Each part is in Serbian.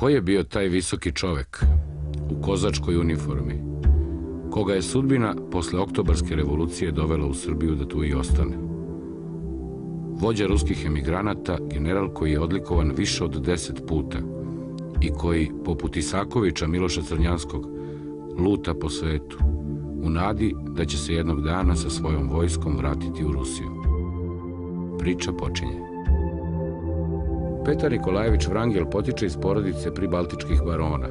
Ko je bio taj visoki čovek u kozačkoj uniformi, koga je sudbina posle oktobarske revolucije dovela u Srbiju da tu i ostane? Vođa ruskih emigranata, general koji je odlikovan više od deset puta i koji, poput Isakovića Miloša Crnjanskog, luta po svetu, u nadi da će se jednog dana sa svojom vojskom vratiti u Rusiju. Priča počinje. Petar Nikolajević Vrangel potiče iz porodice pribaltičkih barona,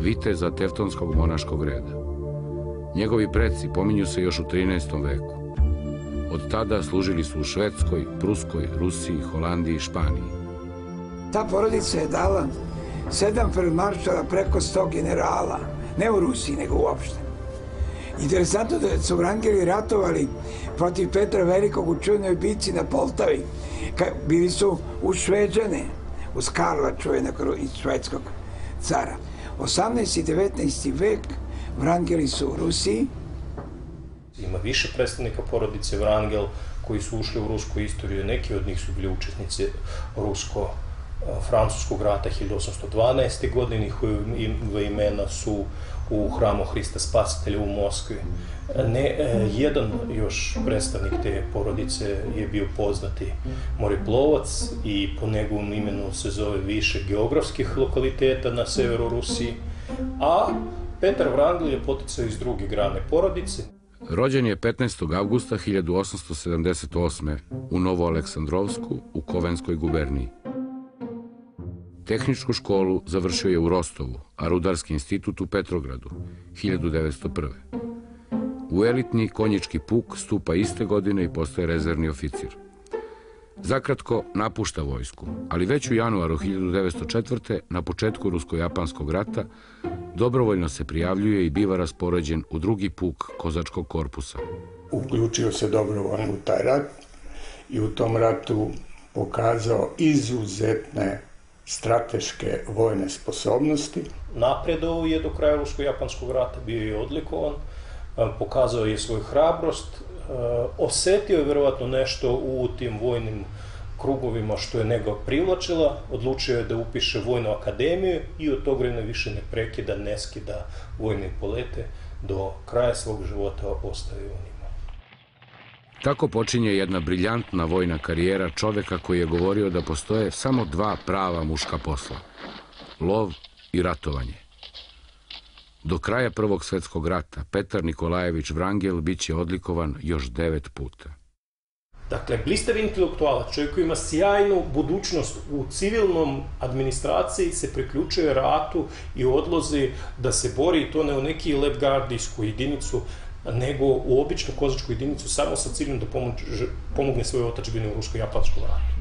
viteza Tevtonskog monaškog reda. Njegovi preci pominju se još u 13. veku. Od tada služili su u Švedskoj, Pruskoj, Rusiji, Holandiji i Španiji. Ta porodica je dala sedam feldmaršala preko sto generala, ne u Rusiji, nego uopšte. Interesantno da su Vrangeli ratovali protiv Petra Velikog u čujnoj bici na Poltavi. Bili su u Šveđane, uz Karla čuvenog iz švedskog cara. 18. i 19. vek Vrangeli su u Rusiji. Ima više predstavnika porodice Vrangel koji su ušli u rusku istoriju. Neki od njih su bili učesnici rusko-francuskog rata 1812. godine. Njihove imena su u hramu Hrista Spasitelja u Moskvi. Ne, e, jedan još predstavnik te porodice je bio poznati moriplovac i po njegovom imenu se zove više geografskih lokaliteta na severu Rusiji, a Petar Vrangel je poticao iz druge grane porodice. Rođen je 15. avgusta 1878. u Novo Aleksandrovsku u Kovenskoj guberniji. Tehničku školu završio je u Rostovu, a Rudarski institut u Petrogradu, 1901. U elitni konjički puk stupa iste godine i postaje rezervni oficir. Zakratko napušta vojsku, ali već u januaru 1904. na početku Rusko-Japanskog rata dobrovoljno se prijavljuje i biva raspoređen u drugi puk kozačkog korpusa. Uključio se dobrovoljno u taj rat i u tom ratu pokazao izuzetne strateške vojne sposobnosti. Napredovao je do kraja Rusko-Japanskog rata, bio je odlikovan, pokazao je svoju hrabrost, osetio je verovatno nešto u tim vojnim krugovima što je nego privlačila, odlučio je da upiše vojnu akademiju i od tog vremena više ne prekida, ne skida vojne polete, do kraja svog života ostaje u njima. Tako počinje jedna briljantna vojna karijera čoveka koji je govorio da postoje samo dva prava muška posla. Lov i ratovanje. Do kraja Prvog svetskog rata Petar Nikolajević Vrangel biće odlikovan još devet puta. Dakle, blistav intelektualac, čovjek koji ima sjajnu budućnost u civilnom administraciji, se priključuje ratu i odlozi da se bori to ne u neki lepgardijsku jedinicu, nego u običnu kozačku jedinicu samo sa ciljem da pomogne, pomogne svoje otačbine u rusko-japanskom ratu.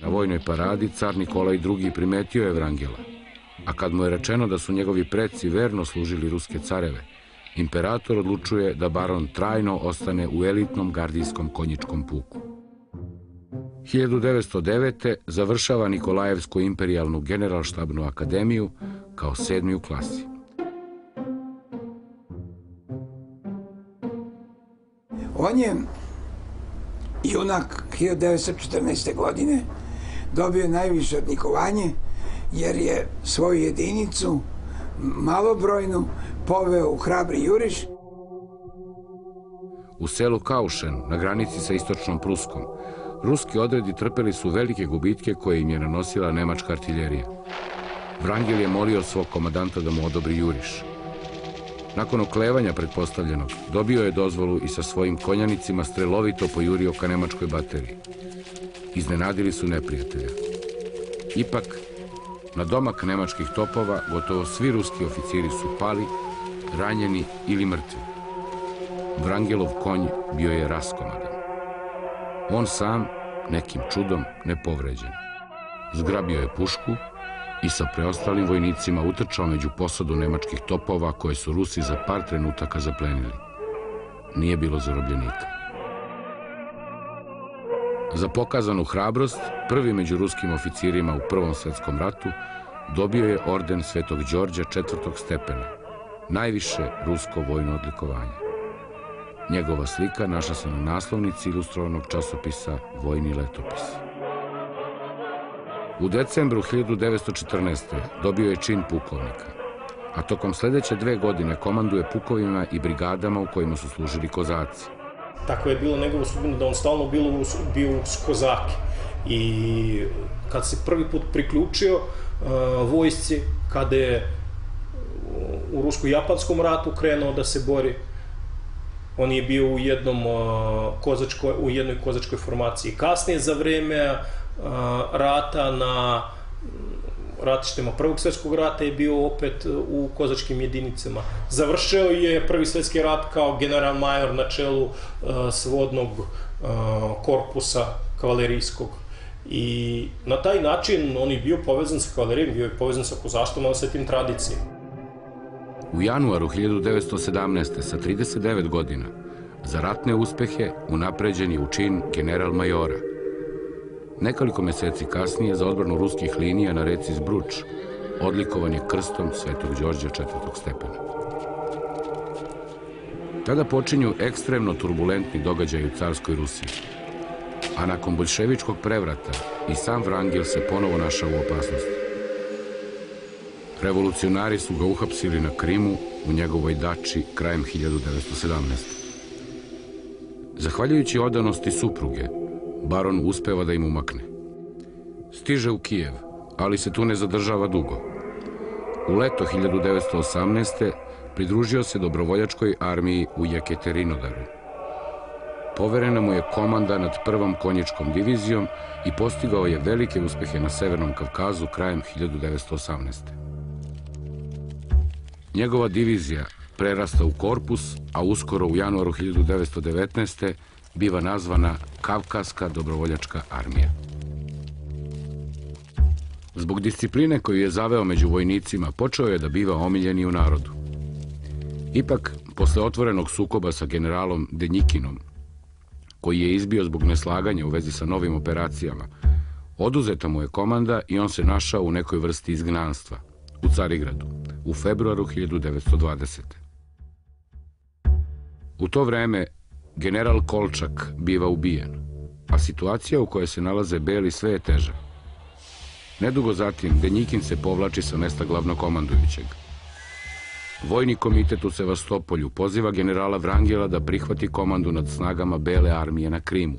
Na vojnoj paradi car Nikolaj II. primetio je Vrangela, a kad mu je rečeno da su njegovi preci verno služili ruske careve, imperator odlučuje da baron trajno ostane u elitnom gardijskom konjičkom puku. 1909. završava Nikolajevsku imperialnu generalštabnu akademiju kao sedmi u klasi. On je junak 1914. godine dobio najviše odnikovanje jer je svoju jedinicu malobrojnu poveo u hrabri juriš. U selu Kaušen, na granici sa istočnom Pruskom, ruski odredi trpeli su velike gubitke koje im je nanosila nemačka artiljerija. Vrangel je molio svog komadanta da mu odobri juriš. Nakon oklevanja pretpostavljenog, dobio je dozvolu i sa svojim konjanicima strelovito pojurio ka nemačkoj bateriji. Iznenadili su neprijatelja. Ipak, na domak nemačkih topova gotovo svi ruski oficiri su pali, ranjeni ili mrtvi. Vrangelov konj bio je raskomadan. On sam, nekim čudom, nepovređen. Zgrabio je pušku i sa preostalim vojnicima utrčao među posadu nemačkih topova koje su Rusi za par trenutaka zaplenili. Nije bilo zarobljenika. Za pokazanu hrabrost, prvi među ruskim oficirima u Prvom svetskom ratu dobio je orden Svetog Đorđa četvrtog stepena, najviše rusko vojno odlikovanje. Njegova slika našla se na naslovnici ilustrovanog časopisa Vojni letopis. U decembru 1914. dobio je čin pukovnika, a tokom sledeće dve godine komanduje pukovima i brigadama u kojima su služili kozaci. Tako je bilo njegovo sudbino da on stalno bilo bio uz kozake. I kad se prvi put priključio uh, vojsci, kada je u rusko-japanskom ratu krenuo da se bori, on je bio u jednom uh, u jednoj kozačkoj formaciji. Kasnije za vreme rata na ratištima Prvog svjetskog rata je bio opet u kozačkim jedinicama. Završio je Prvi svjetski rat kao general major na čelu uh, svodnog uh, korpusa kavalerijskog. I na taj način on je bio povezan sa kavalerijom, bio je povezan sa kozaštom, ali sa tim tradicijama. U januaru 1917. sa 39 godina za ratne uspehe unapređen je učin general majora – Nekoliko meseci kasnije za odbranu ruskih linija na reci Zbruč odlikovan je krstom Svetog Đorđa četvrtog stepena. Tada počinju ekstremno turbulentni događaj u carskoj Rusiji, a nakon boljševičkog prevrata i sam Vrangel se ponovo našao u opasnosti. Revolucionari su ga uhapsili na Krimu u njegovoj dači krajem 1917. Zahvaljujući odanosti supruge, baron uspeva da im umakne. Stiže u Kijev, ali se tu ne zadržava dugo. U leto 1918. pridružio se dobrovoljačkoj armiji u Jeketerinodaru. Poverena mu je komanda nad prvom konjičkom divizijom i postigao je velike uspehe na Severnom Kavkazu krajem 1918. Njegova divizija prerasta u korpus, a uskoro u januaru 1919 biva nazvana Kavkaska dobrovoljačka armija. Zbog discipline koju je zaveo među vojnicima, počeo je da biva omiljeni u narodu. Ipak, posle otvorenog sukoba sa generalom Denjikinom, koji je izbio zbog neslaganja u vezi sa novim operacijama, oduzeta mu je komanda i on se našao u nekoj vrsti izgnanstva u Carigradu u februaru 1920. U to vreme General Kolčak biva ubijen, a situacija u kojoj se nalaze Beli sve je teža. Nedugo zatim, Denjikin se povlači sa mesta glavnokomandujućeg. Vojni komitet u Sevastopolju poziva generala Vrangela da prihvati komandu nad snagama Bele armije na Krimu.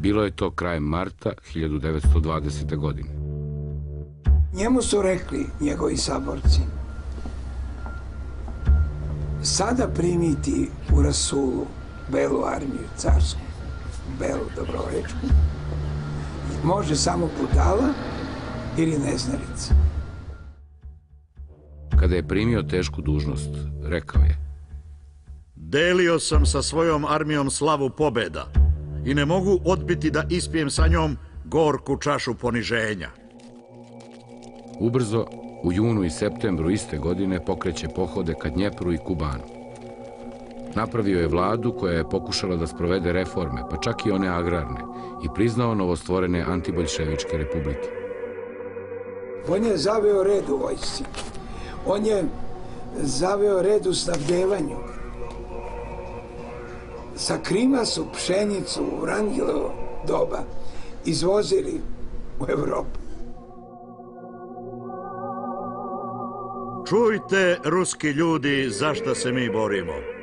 Bilo je to krajem marta 1920. godine. Njemu su rekli njegovi saborci, sada primiti u Rasulu belu armiju carsku, belu dobrovoljačku, može samo budala ili neznalica. Kada je primio tešku dužnost, rekao je Delio sam sa svojom armijom slavu pobeda i ne mogu odbiti da ispijem sa njom gorku čašu poniženja. Ubrzo, u junu i septembru iste godine pokreće pohode ka Dnjepru i Kubanu. Napravio je vladu koja je pokušala da sprovede reforme, pa čak i one agrarne, i priznao novostvorene antiboljševičke republike. On je zaveo red u vojsci. On je zaveo red u snabdevanju. Sa Krima su pšenicu u Vrangilovo doba izvozili u Evropu. Čujte, ruski ljudi, zašto se mi borimo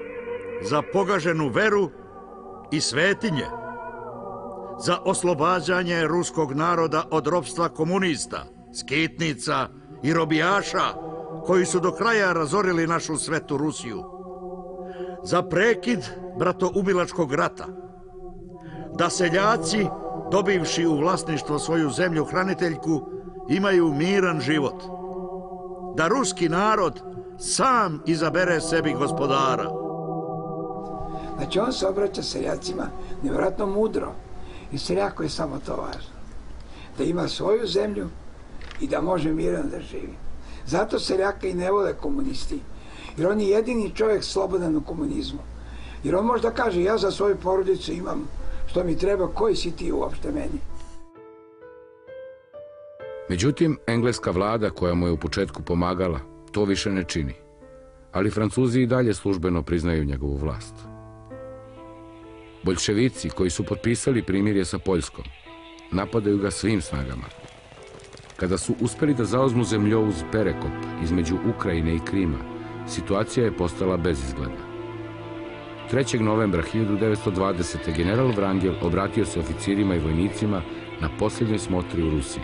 za pogaženu veru i svetinje, za oslobađanje ruskog naroda od ropstva komunista, skitnica i robijaša koji su do kraja razorili našu svetu Rusiju, za prekid bratoubilačkog rata, da seljaci, dobivši u vlasništvo svoju zemlju hraniteljku, imaju miran život, da ruski narod sam izabere sebi gospodara, Znači on se obraća seljacima nevjerojatno mudro. I seljaku je samo to važno. Da ima svoju zemlju i da može miran da živi. Zato seljaka i ne vole komunisti. Jer on je jedini čovjek slobodan u komunizmu. Jer on može da kaže ja za svoju porodicu imam što mi treba, koji si ti uopšte meni. Međutim, engleska vlada koja mu je u početku pomagala, to više ne čini. Ali Francuzi i dalje službeno priznaju njegovu vlast. Boljševici koji su potpisali primirje sa Poljskom napadaju ga svim snagama. Kada su uspeli da zaozmu zemljo uz Perekop između Ukrajine i Krima, situacija je postala bezizgledna. 3. novembra 1920. general Vrangel obratio se oficirima i vojnicima na posljednjoj smotri u Rusiji.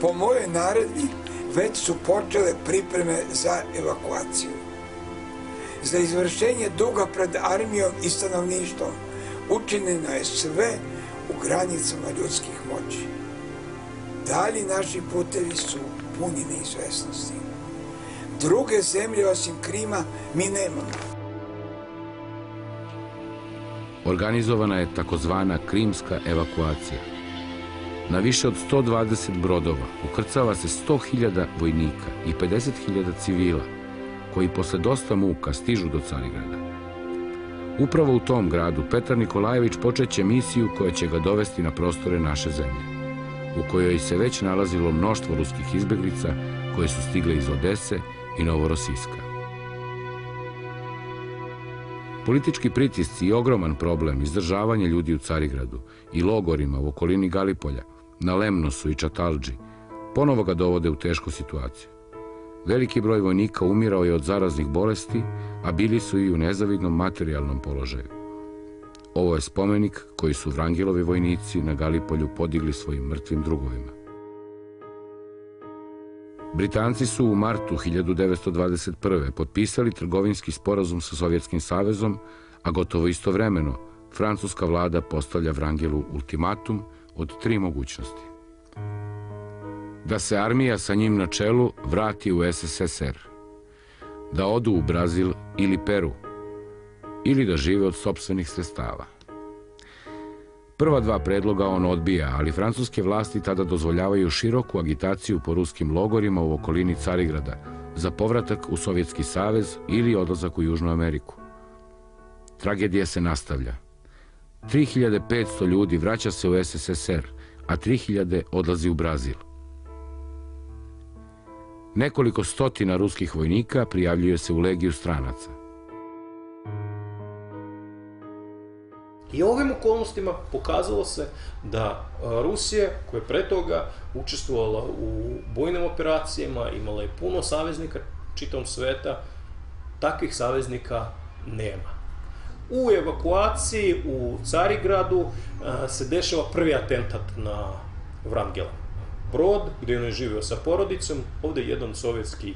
Po mojoj naredbi već su počele pripreme za evakuaciju. Za izvršenje duga pred armijom i stanovništvom učinjeno je sve u granicama ljudskih moći. Dalji naši putevi su puni neizvesnosti. Druge zemlje osim Krima mi nemamo. Organizovana je takozvana krimska evakuacija. Na više od 120 brodova ukrcava se 100.000 vojnika i 50.000 civila, koji posle dosta muka stižu do Carigrada. Upravo u tom gradu Petar Nikolajević počeće misiju koja će ga dovesti na prostore naše zemlje, u kojoj se već nalazilo mnoštvo ruskih izbeglica koje su stigle iz Odese i Novorosijska. Politički pritisci i ogroman problem izdržavanje ljudi u Carigradu i logorima u okolini Galipolja, na Lemnosu i Čatalđi, ponovo ga dovode u tešku situaciju. Veliki broj vojnika umirao je od zaraznih bolesti, a bili su i u nezavidnom materijalnom položaju. Ovo je spomenik koji su Vrangelovi vojnici na Galipolju podigli svojim mrtvim drugovima. Britanci su u martu 1921. potpisali trgovinski sporazum sa Sovjetskim savezom, a gotovo istovremeno francuska vlada postavlja Vrangelu ultimatum od tri mogućnosti. Da se armija sa njim na čelu vrati u SSSR, da odu u Brazil ili Peru, ili da žive od sobstvenih sredstava. Prva dva predloga on odbija, ali francuske vlasti tada dozvoljavaju široku agitaciju po ruskim logorima u okolini Carigrada za povratak u Sovjetski savez ili odlazak u Južnu Ameriku. Tragedija se nastavlja. 3500 ljudi vraća se u SSSR, a 3000 odlazi u Brazil. Nekoliko stotina ruskih vojnika prijavljuje se u legiju stranaca. I ovim okolnostima pokazalo se da Rusija, koja je pre toga učestvovala u bojnim operacijama, imala je puno saveznika čitom sveta, takvih saveznika nema. U evakuaciji u Carigradu se dešava prvi atentat na Vrangela. Brod, gde on je živio sa porodicom, ovde jedan sovjetski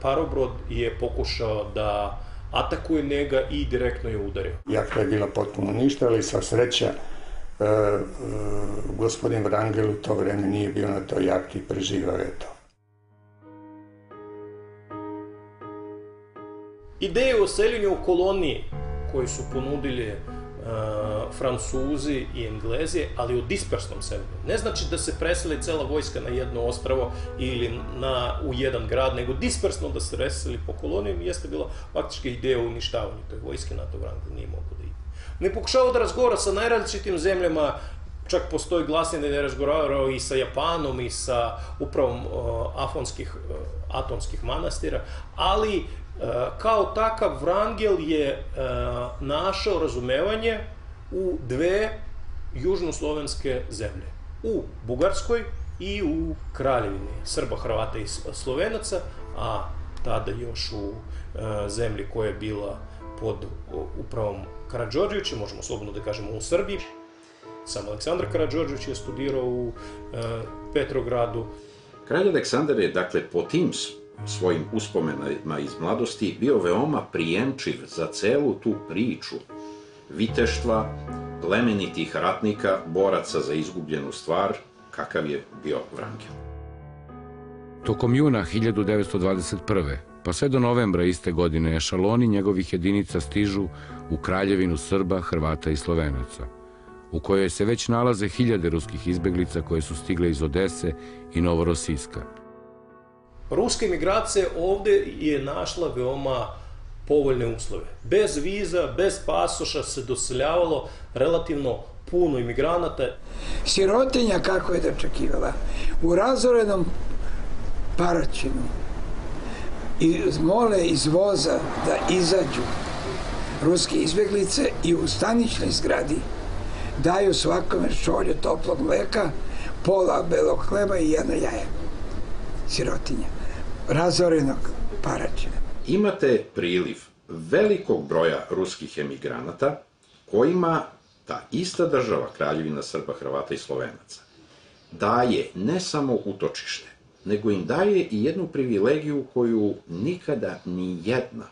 parobrod je pokušao da atakuje njega i direktno je udario. Jahta je bila potpuno ništa, ali sa sreća e, e, gospodin Vrangel u to vreme nije bio na toj jahti i preživao je to. Ideje o seljenju u koloniji koji su ponudili Francuzi i Englezi, ali u dispersnom seljenju. Ne znači da se preseli cela vojska na jedno ostravo ili na, u jedan grad, nego dispersno da se preseli po kolonijom jeste bila faktički ideja o uništavanju toj vojske na to vremenu, nije mogo da ide. Ne pokušava da razgovara sa najrazličitim zemljama, čak postoji glasnje da je razgovarao i sa Japanom i sa upravom uh, afonskih, uh, atomskih manastira, ali kao takav Vrangel je e, našao razumevanje u dve južnoslovenske zemlje. U Bugarskoj i u Kraljevini Srba, Hrvata i Slovenaca, a tada još u e, zemlji koja je bila pod upravom Karadžorđevića, možemo slobodno da kažemo u Srbiji. Sam Aleksandar Karadžorđević je studirao u e, Petrogradu. Kralj Aleksandar je, dakle, po tim svojim uspomenama iz mladosti bio veoma prijemčiv za celu tu priču viteštva, plemenitih ratnika, boraca za izgubljenu stvar, kakav je bio Vrangel. Tokom juna 1921. pa sve do novembra iste godine ešaloni njegovih jedinica stižu u kraljevinu Srba, Hrvata i Slovenaca, u kojoj se već nalaze hiljade ruskih izbeglica koje su stigle iz Odese i Novorosijska – ruska imigracija ovde je našla veoma povoljne uslove. Bez viza, bez pasoša se doseljavalo relativno puno imigranata. Sirotinja kako je dočekivala. U razorenom paraćinu i mole iz voza da izađu ruske izbjeglice i u staničnoj zgradi daju svakome šolju toplog mleka pola belog hleba i jedno jaje. Sirotinja. Razorenog paračina. Imate priliv velikog broja ruskih emigranata kojima ta ista država, Kraljevina Srba, Hrvata i Slovenaca, daje ne samo utočište, nego im daje i jednu privilegiju koju nikada ni jedna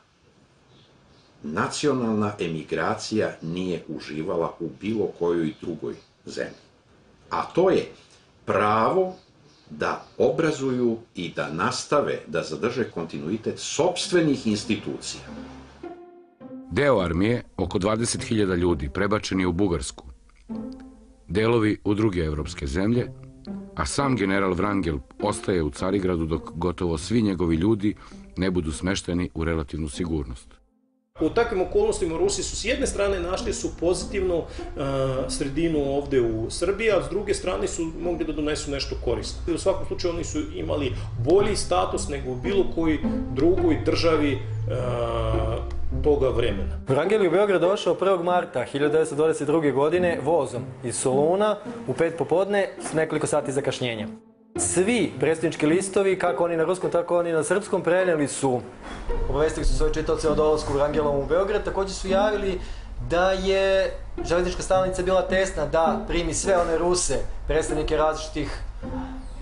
nacionalna emigracija nije uživala u bilo kojoj drugoj zemlji. A to je pravo da obrazuju i da nastave da zadrže kontinuitet sobstvenih institucija. Deo armije, oko 20.000 ljudi, prebačen je u Bugarsku. Delovi u druge evropske zemlje, a sam general Vrangel ostaje u Carigradu dok gotovo svi njegovi ljudi ne budu smešteni u relativnu sigurnost. U takvim okolnostima Rusi su s jedne strane našli su pozitivnu uh, sredinu ovde u Srbiji, a s druge strane su mogli da donesu nešto korisno. U svakom slučaju oni su imali bolji status nego u bilo koji drugoj državi uh, toga vremena. Vrangel je u Beograd došao 1. marta 1922. godine vozom iz Soluna u pet popodne s nekoliko sati zakašnjenja. Svi predstavnički listovi, kako oni na ruskom, tako oni na srpskom, preneli su, obavestili su svoje čitavce o dolasku Vrangelom u Beograd, takođe su javili da je železnička stanica bila tesna da primi sve one Ruse, predstavnike različitih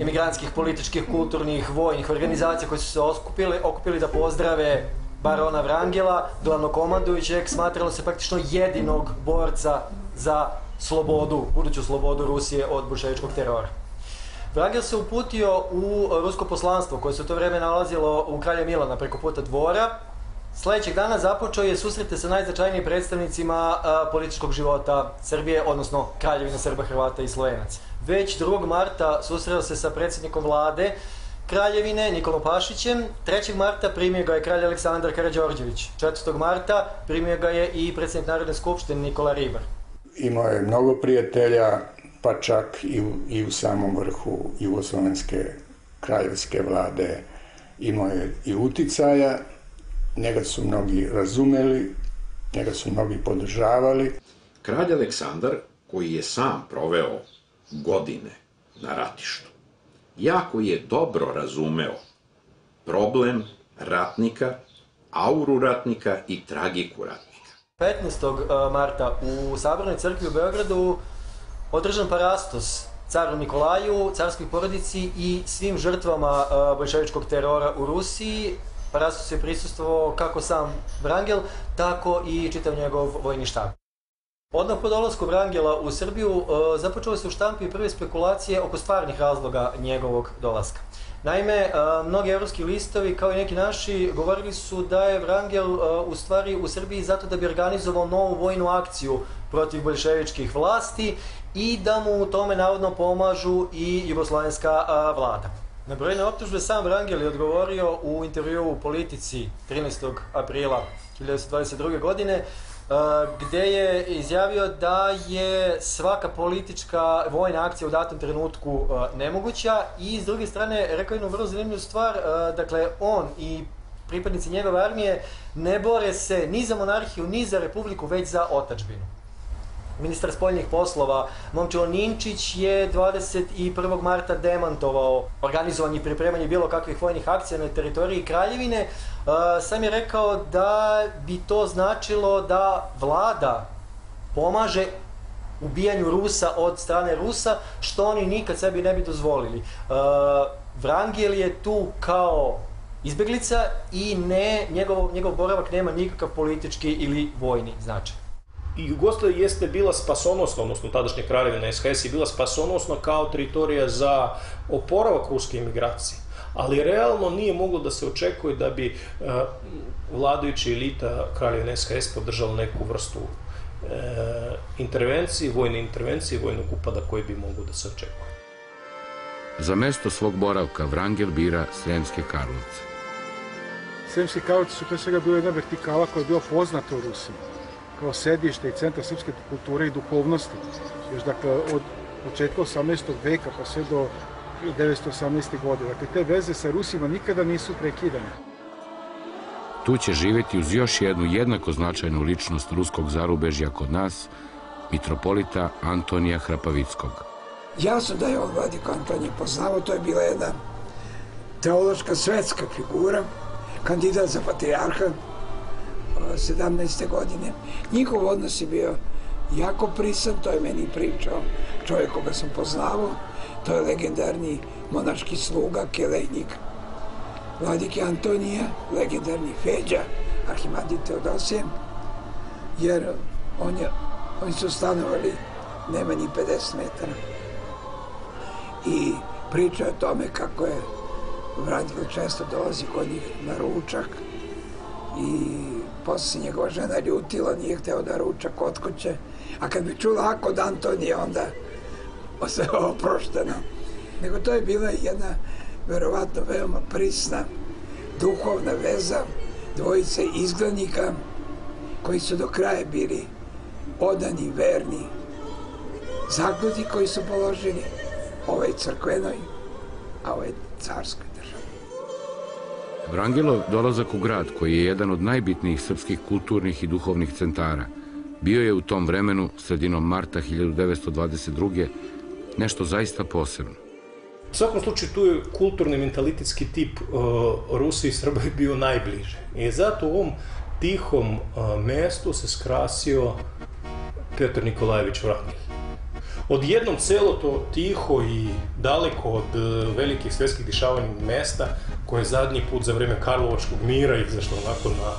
emigrantskih, političkih, kulturnih, vojnih organizacija koji su se okupili, okupili da pozdrave barona Vrangela, glavnokomandujućeg, smatralo se praktično jedinog borca za slobodu, buduću slobodu Rusije od bolševičkog terora. Vrangel se uputio u rusko poslanstvo koje se u to vreme nalazilo u kralja Milana preko puta dvora. Sledećeg dana započeo je susrete sa najznačajnijim predstavnicima a, političkog života Srbije, odnosno Kraljevina Srba, Hrvata i Slovenaca. Već 2. marta susreo se sa predsjednikom vlade Kraljevine Nikolom Pašićem. 3. marta primio ga je kralj Aleksandar Karađorđević. 4. marta primio ga je i predsjednik Narodne skupštine Nikola Ribar. Imao je mnogo prijatelja, pa čak i u, i u samom vrhu jugoslovenske kraljevske vlade imao je i uticaja, njega su mnogi razumeli, njega su mnogi podržavali. Kralj Aleksandar, koji je sam proveo godine na ratištu, jako je dobro razumeo problem ratnika, auru ratnika i tragiku ratnika. 15. marta u Sabornoj crkvi u Beogradu održan parastos caru Nikolaju, carskoj porodici i svim žrtvama bolševičkog terora u Rusiji. Parastos je prisustvovao kako sam Vrangel, tako i čitav njegov vojni štab. Odmah po dolasku Vrangela u Srbiju započele se u štampi prve spekulacije oko stvarnih razloga njegovog dolaska. Naime, mnogi evropski listovi, kao i neki naši, govorili su da je Vrangel u stvari u Srbiji zato da bi organizovao novu vojnu akciju protiv bolševičkih vlasti i da mu u tome navodno pomažu i jugoslovenska vlada. Na brojne optužbe sam Vrangel je odgovorio u intervju u Politici 13. aprila 1922. godine gde je izjavio da je svaka politička vojna akcija u datom trenutku nemoguća i s druge strane rekao jednu vrlo zanimljivu stvar, dakle on i pripadnici njegove armije ne bore se ni za monarhiju, ni za republiku, već za otačbinu. Ministar spoljnih poslova Momčilo Ninčić je 21. marta demantovao organizovanje i pripremanje bilo kakvih vojnih akcija na teritoriji Kraljevine. Sam je rekao da bi to značilo da vlada pomaže ubijanju Rusa od strane Rusa, što oni nikad sebi ne bi dozvolili. Vrangel je tu kao izbeglica i ne, njegov, njegov boravak nema nikakav politički ili vojni značaj. I Jugoslavija jeste bila spasonosna, odnosno tadašnja kraljevina SHS je bila spasonosna kao teritorija za oporavak ruske imigracije. Ali realno nije moglo da se očekuje da bi uh, vladajuća elita kraljevine SHS podržala neku vrstu uh, intervencije, vojne intervencije, vojnog upada koji bi mogu da se očekuje. Za mesto svog boravka Vrangel bira Sremske Karlovce. Sremski Karlovci su pre svega bila jedna vertikala koja je bila poznata u Rusiji kao sedište i centar srpske kulture i duhovnosti. Još dakle od početka 18. veka pa sve do 1918. godine. Dakle, te veze sa Rusima nikada nisu prekidane. Tu će živeti uz još jednu jednako značajnu ličnost ruskog zarubežja kod nas, mitropolita Antonija Hrapavickog. Jasno da je on Vladiko Antonije poznao, to je bila jedna teološka svetska figura, kandidat za patrijarha 17. godine. Njihov odnos je bio jako prisan, to je meni pričao čovjek koga sam poznavao, to je legendarni monaški sluga, kelejnik Vladike Antonija, legendarni Feđa, Arhimandit Teodosije, jer on je, oni su stanovali nema ni 50 metara. I priča o tome kako je Vradilo često dolazi kod njih na ručak i posle se njegova žena ljutila, nije hteo da ručak kod kuće, a kad bi čula ako od Antonije, onda se oprošteno. Nego to je bila jedna verovatno veoma prisna duhovna veza dvojice izglednika koji su do kraja bili odani, verni, zakljuti koji su položili ovoj crkvenoj, a ovoj carskoj. Vrangelov dolazak u grad, koji je jedan od najbitnijih srpskih kulturnih i duhovnih centara, bio je u tom vremenu, sredinom marta 1922. nešto zaista posebno. U svakom slučaju tu je kulturni mentalitetski tip uh, Rusi i Srba je bio najbliže. I zato u ovom tihom uh, mestu se skrasio Petar Nikolajević Vrangel. Odjednom celo to tiho i daleko od uh, velikih svetskih dešavanja mesta, koje je zadnji put za vreme Karlovačkog mira izašlo onako na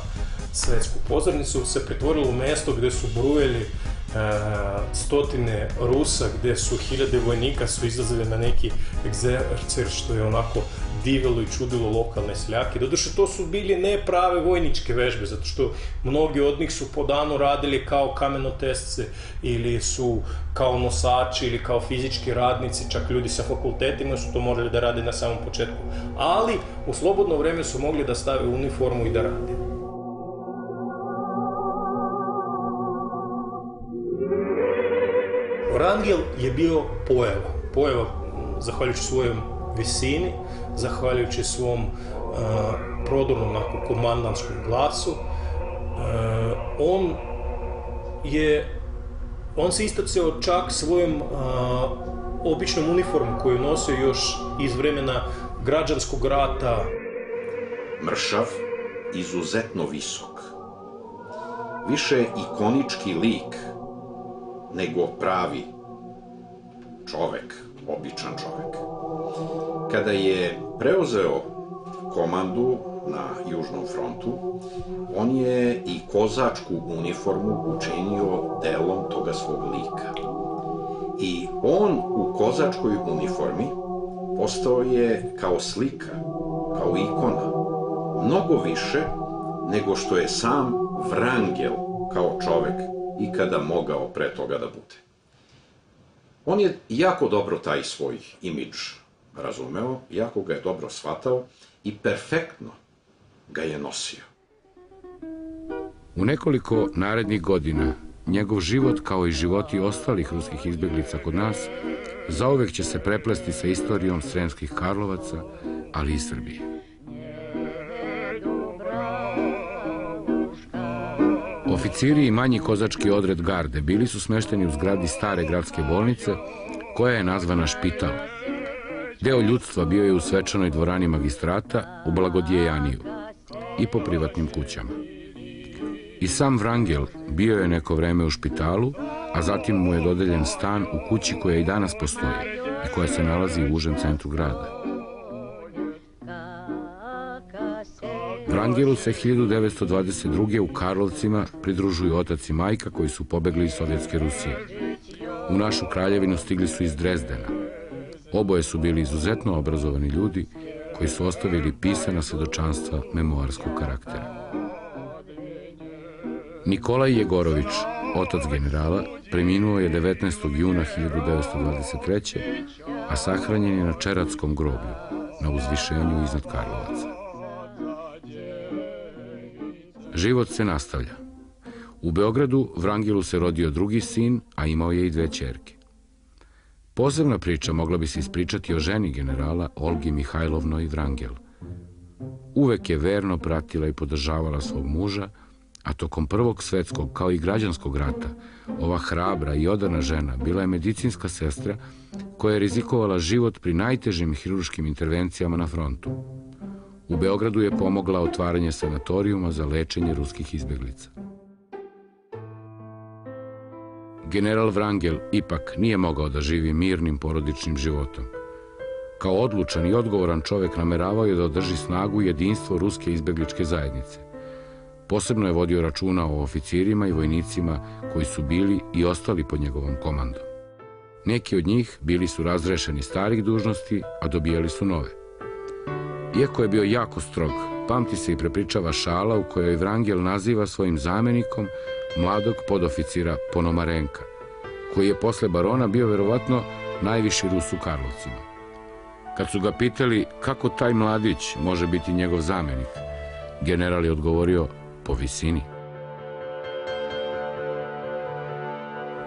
svetsku pozornicu, se pretvorilo u mesto gde su brujeli stotine Rusa gde su hiljade vojnika su izlazili na neki egzercer što je onako divilo i čudilo lokalne seljake. Doduše, to su bili ne prave vojničke vežbe, zato što mnogi od njih su po danu radili kao kamenotesce ili su kao nosači ili kao fizički radnici, čak ljudi sa fakultetima su to morali da rade na samom početku. Ali u slobodno vreme su mogli da stave uniformu i da rade. Rangel je bio pojava. Pojava zahvaljujući svojom visini, zahvaljujući svom uh, prodornom onako komandanskom glasu. Uh, on je on se istaceo čak svojom uh, običnom uniformom koju nosio još iz vremena građanskog rata. Mršav, izuzetno visok. Više ikonički lik nego pravi čovek, običan čovek. Kada je preuzeo komandu na Južnom frontu, on je i kozačku uniformu učinio delom toga svog lika. I on u kozačkoj uniformi postao je kao slika, kao ikona, mnogo više nego što je sam Vrangel kao čovek ikada mogao pre toga da bude. On je jako dobro taj svoj imidž razumeo, jako ga je dobro shvatao i perfektno ga je nosio. U nekoliko narednih godina njegov život kao i životi ostalih ruskih izbjeglica kod nas zauvek će se preplesti sa istorijom Sremskih Karlovaca, ali i Srbije. Oficiri i manji kozački odred garde bili su smešteni u zgradi stare gradske bolnice, koja je nazvana Špital. Deo ljudstva bio je u svečanoj dvorani magistrata u Blagodjejaniju i po privatnim kućama. I sam Vrangel bio je neko vreme u špitalu, a zatim mu je dodeljen stan u kući koja i danas postoji i koja se nalazi u užem centru grada. Vrangelu se 1922. u Karlovcima pridružuju otac i majka koji su pobegli iz Sovjetske Rusije. U našu kraljevinu stigli su iz Drezdena. Oboje su bili izuzetno obrazovani ljudi koji su ostavili pisana svedočanstva memoarskog karaktera. Nikolaj Jegorović, otac generala, preminuo je 19. juna 1923. a sahranjen je na Čeratskom groblju, na uzvišenju iznad Karlovaca. Život se nastavlja. U Beogradu Vrangilu se rodio drugi sin, a imao je i dve čerke. Posebna priča mogla bi se ispričati o ženi generala Olgi Mihajlovnoj Vrangel. Uvek je verno pratila i podržavala svog muža, a tokom Prvog svetskog kao i građanskog rata, ova hrabra i odana žena bila je medicinska sestra koja je rizikovala život pri najtežim hiruškim intervencijama na frontu. U Beogradu je pomogla otvaranje sanatorijuma za lečenje ruskih izbeglica. General Vrangel ipak nije mogao da živi mirnim porodičnim životom. Kao odlučan i odgovoran čovek nameravao je da održi snagu i jedinstvo ruske izbegličke zajednice. Posebno je vodio računa o oficirima i vojnicima koji su bili i ostali pod njegovom komandom. Neki od njih bili su razrešeni starih dužnosti, a dobijali su nove. Iako je bio jako strog, pamti se i prepričava šala u kojoj Vrangel naziva svojim zamenikom mladog podoficira Ponomarenka, koji je posle barona bio verovatno najviši Rus u Karlovcima. Kad su ga pitali kako taj mladić može biti njegov zamenik, general je odgovorio po visini.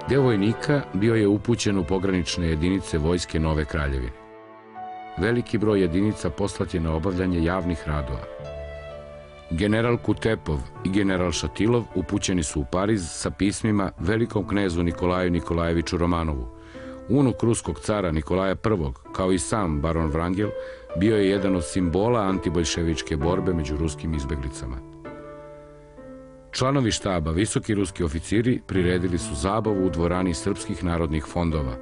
Deo vojnika bio je upućen u pogranične jedinice Vojske Nove Kraljevine. Veliki broj jedinica poslat je na obavljanje javnih radova. General Kutepov i general Šatilov upućeni su u Pariz sa pismima velikom knezu Nikolaju Nikolajeviću Romanovu. Unuk ruskog cara Nikolaja I, kao i sam baron Vrangel, bio je jedan od simbola antiboljševičke borbe među ruskim izbeglicama. Članovi štaba, visoki ruski oficiri, priredili su zabavu u dvorani srpskih narodnih fondova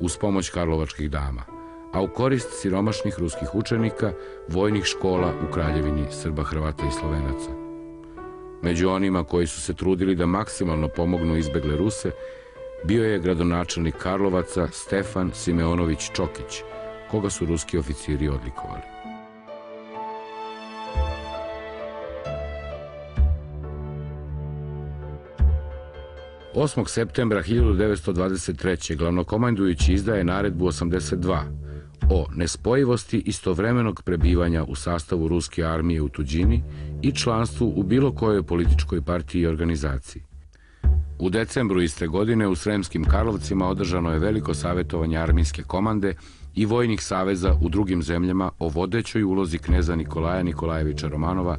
uz pomoć karlovačkih dama, a u korist siromašnih ruskih učenika, vojnih škola u Kraljevini Srba, Hrvata i Slovenaca. Među onima koji su se trudili da maksimalno pomognu izbegle Ruse, bio je gradonačelnik Karlovaca Stefan Simeonović Čokić, koga su ruski oficiri odlikovali. 8. septembra 1923. glavnokomandujući izdaje naredbu 82 o nespojivosti istovremenog prebivanja u sastavu ruske armije u tuđini i članstvu u bilo kojoj političkoj partiji i organizaciji. U decembru iste godine u Sremskim Karlovcima održano je veliko savjetovanje armijske komande i vojnih saveza u drugim zemljama o vodećoj ulozi kneza Nikolaja Nikolajevića Romanova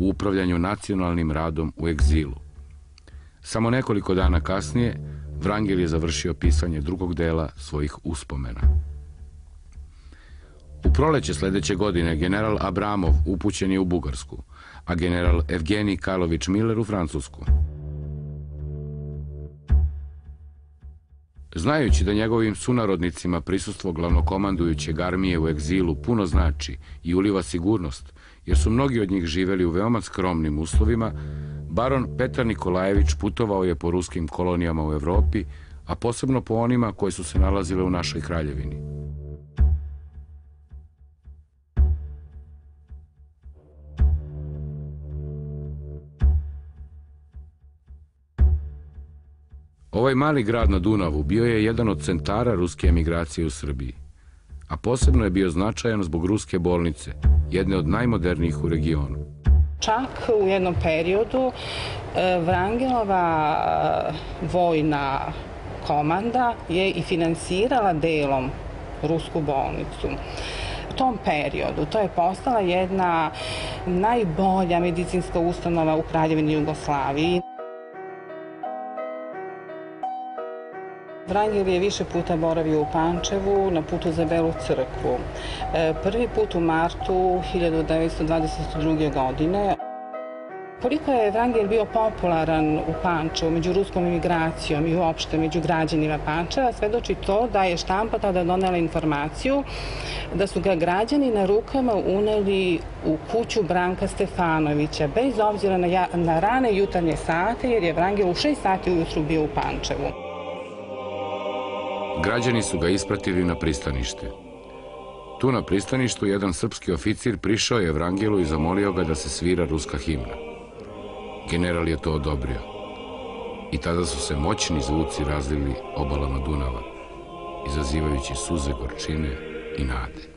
u upravljanju nacionalnim radom u egzilu. Samo nekoliko dana kasnije, Vrangel je završio pisanje drugog dela svojih uspomena. U proleće sledeće godine general Abramov upućen je u Bugarsku, a general Evgenij Karlović Miller u Francusku. Znajući da njegovim sunarodnicima prisustvo glavnokomandujućeg armije u egzilu puno znači i uliva sigurnost, jer su mnogi od njih živeli u veoma skromnim uslovima, Baron Petar Nikolajević putovao je po ruskim kolonijama u Evropi, a posebno po onima koje su se nalazile u našoj kraljevini. Ovaj mali grad na Dunavu bio je jedan od centara ruske emigracije u Srbiji, a posebno je bio značajan zbog ruske bolnice, jedne od najmodernijih u regionu. Čak u jednom periodu e, Vrangelova e, vojna komanda je i finansirala delom rusku bolnicu. U tom periodu to je postala jedna najbolja medicinska ustanova u Kraljevini Jugoslaviji. Vrangel je više puta boravio u Pančevu na putu za Belu crkvu. E, prvi put u martu 1922. godine. Koliko je Vrangel bio popularan u Pančevu među ruskom imigracijom i uopšte među građanima Pančeva, svedoči to da je štampa tada donela informaciju da su ga građani na rukama uneli u kuću Branka Stefanovića, bez obzira na, na rane jutarnje sate, jer je Vrangel u 6 sati ujutru bio u Pančevu. Građani su ga ispratili na pristanište. Tu na pristaništu jedan srpski oficir prišao je Vrangelu i zamolio ga da se svira ruska himna. General je to odobrio. I tada su se moćni zvuci razlili obalama Dunava, izazivajući suze gorčine i nade.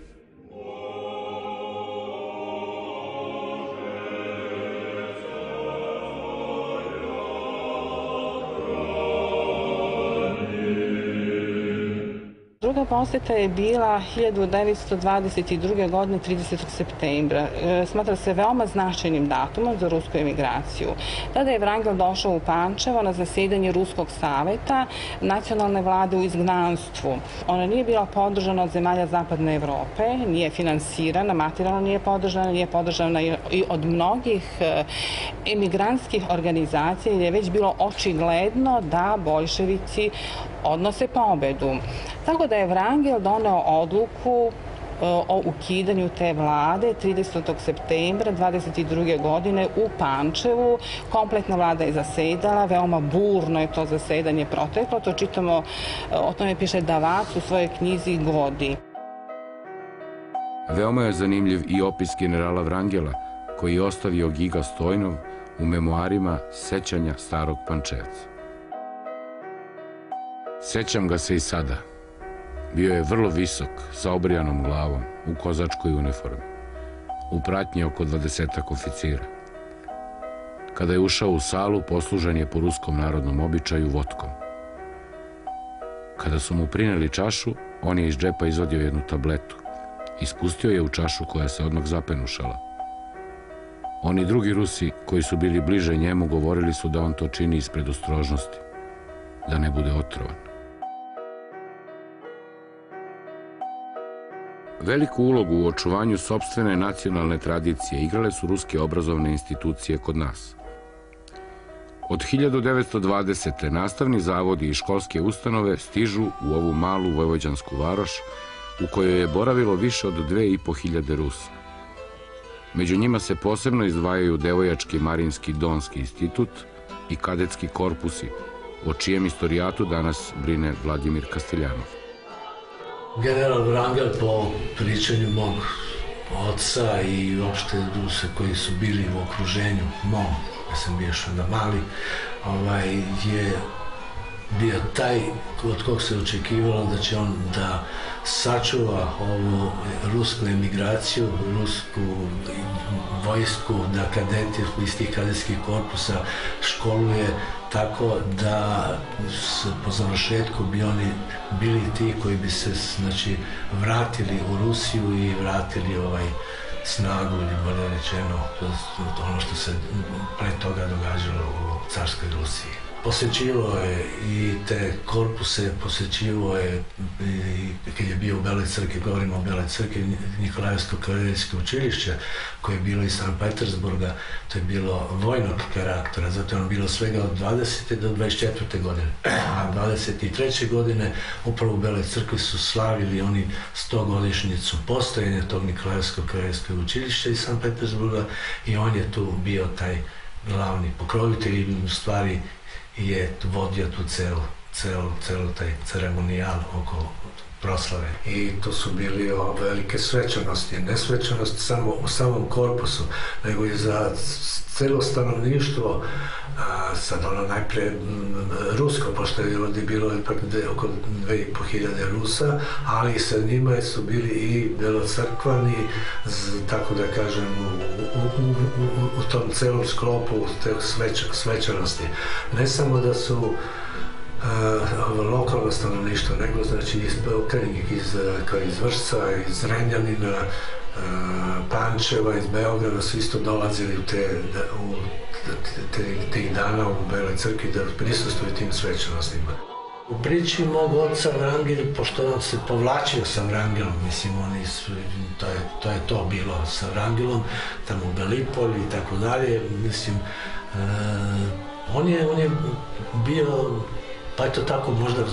Poseta je bila 1922. godine 30. septembra. E, smatra se veoma značajnim datumom za rusku emigraciju. Tada je Vrangel došao u Pančevo na zasedanje Ruskog saveta nacionalne vlade u izgnanstvu. Ona nije bila podržana od zemalja Zapadne Evrope, nije finansirana, materijalno nije podržana, nije podržana i od mnogih e, emigrantskih organizacija jer je već bilo očigledno da bolševici odnose pobedu. Tako da je Vrangel doneo odluku e, o ukidanju te vlade 30. septembra 22. godine u Pančevu. Kompletna vlada je zasedala, veoma burno je to zasedanje proteklo. To čitamo, e, o tome piše Davac u svojoj knjizi Godi. Veoma je zanimljiv i opis generala Vrangela, koji je ostavio Giga Stojnov u memoarima Sećanja starog Pančevca. Sećam ga se i sada. Bio je vrlo visok, sa obrijanom glavom, u kozačkoj uniformi. U pratnji oko dvadesetak oficira. Kada je ušao u salu, poslužen je po ruskom narodnom običaju vodkom. Kada su mu prineli čašu, on je iz džepa izvadio jednu tabletu. Ispustio je u čašu koja se odmah zapenušala. Oni drugi Rusi koji su bili bliže njemu govorili su da on to čini ispred ostrožnosti, da ne bude otrovan. Veliku ulogu u očuvanju sobstvene nacionalne tradicije igrale su ruske obrazovne institucije kod nas. Od 1920. nastavni zavodi i školske ustanove stižu u ovu malu vojvođansku varoš u kojoj je boravilo više od 2500 Rusa. Među njima se posebno izdvajaju Devojački Marinski Donski institut i kadetski korpusi, o čijem istorijatu danas brine Vladimir Kastiljanov. General Wrangel po pričanju mog oca i uopšte Ruse koji su bili u okruženju mom, ja sam bio još onda mali, ovaj, je bio taj od kog se očekivalo da će on da sačuva ovu rusku emigraciju, rusku vojsku, da kadeti iz tih kadetskih korpusa školuje tako da po završetku bi oni bili ti koji bi se znači, vratili u Rusiju i vratili ovaj snagu ili bolje rečeno ono što se pre toga događalo u carskoj Rusiji. Posećivo je i te korpuse, posećivo je i kad je bio u Beloj crkvi, govorimo o Beloj crkvi, Nikolajevsko kraljevsko učilište, koje je bilo iz San Petersburga, to je bilo vojnog karaktera, zato je ono bilo svega od 20. do 24. godine. A 23. godine upravo u Beloj crkvi su slavili oni 100 godišnjicu postojanja tog Nikolajevskog kraljevskog učilišta iz San Petersburga i on je tu bio taj glavni pokrovitelj i stvari je vodio tu cel, cel, cel taj ceremonial oko proslave. I to su bili o, velike svečanosti, ne svečanosti samo u samom korpusu, nego i za celo stanovništvo, a, sad ono najpre m, rusko, pošto je ovdje bilo ipak de, oko 2500 Rusa, ali i sa njima su bili i belocrkvani, z, tako da kažem, u, u, u, u tom celom sklopu te svečanosti. Ne samo da su lokalno stanovništvo, nego znači iz Krnjeg, iz, kao iz Vršca, iz Renjanina, uh, Pančeva, iz Beograda su isto dolazili u te, da, u te, tih dana u Beloj crkvi da prisustuju tim svečanostima. U priči mog oca Vrangel, pošto on se povlačio sa Vrangelom, mislim, oni su, to je, to je to bilo sa Vrangelom, tamo u Belipolju i tako dalje, mislim, uh, on je, on je bio па ето тако може да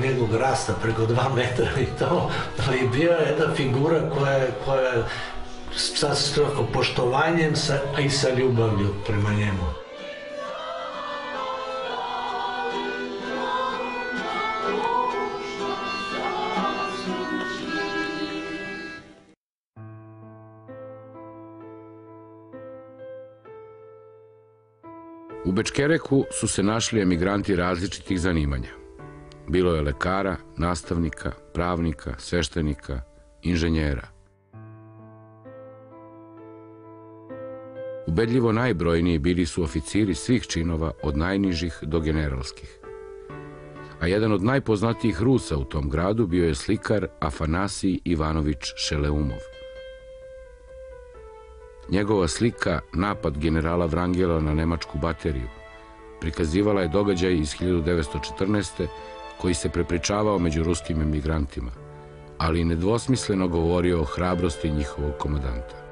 него граста преко два метра и тоа па и била една фигура која која со страхопоштовањем са, и со љубовлју према нему. U Bečkereku su se našli emigranti različitih zanimanja. Bilo je lekara, nastavnika, pravnika, sveštenika, inženjera. Ubedljivo najbrojniji bili su oficiri svih činova od najnižih do generalskih. a jedan od najpoznatijih Rusa u tom gradu bio je slikar Afanasij Ivanović Šeleumov. Njegova slika Napad generala Vrangela na nemačku bateriju prikazivala je događaj iz 1914. koji se prepričavao među ruskim emigrantima, ali nedvosmisleno govorio o hrabrosti njihovog komadanta.